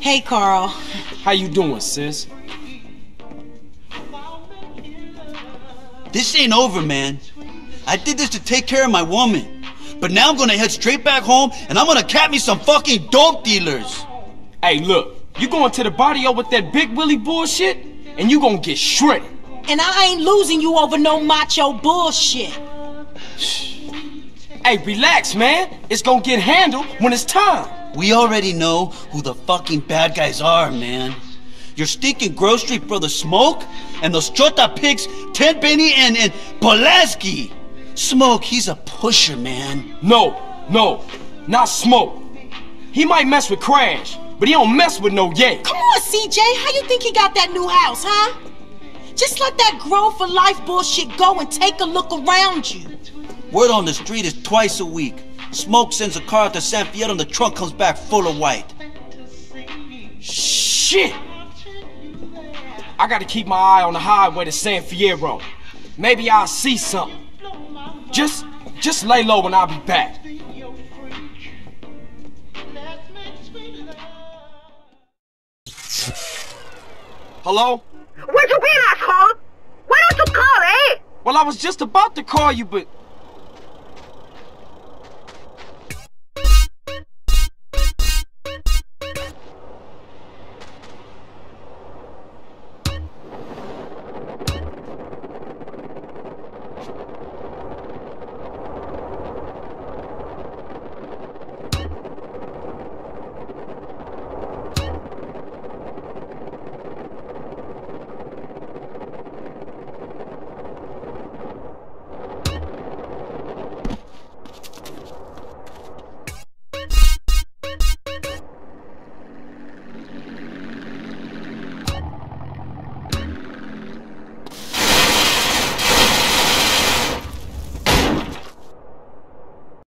Hey, Carl. How you doing, sis? This ain't over, man. I did this to take care of my woman. But now I'm gonna head straight back home and I'm gonna cap me some fucking dope dealers. Hey, look, you going to the barrio with that big Willie bullshit, and you gonna get shredded. And I ain't losing you over no macho bullshit. Hey, relax, man. It's gonna get handled when it's time. We already know who the fucking bad guys are, man. Your stinking Grove Street brother Smoke and those Chota pigs, Tenpenny and, and Pulaski. Smoke, he's a pusher, man. No, no, not Smoke. He might mess with Crash, but he don't mess with no Ye. Come on, CJ. How you think he got that new house, huh? Just let that Grove for life bullshit go and take a look around you. Word on the street is twice a week. Smoke sends a car to San Fierro and the trunk comes back full of white. Shit! I gotta keep my eye on the highway to San Fierro. Maybe I'll see something. Just, just lay low and I'll be back. Hello? Where'd you been, asshole? Why don't you call, eh? Well, I was just about to call you, but you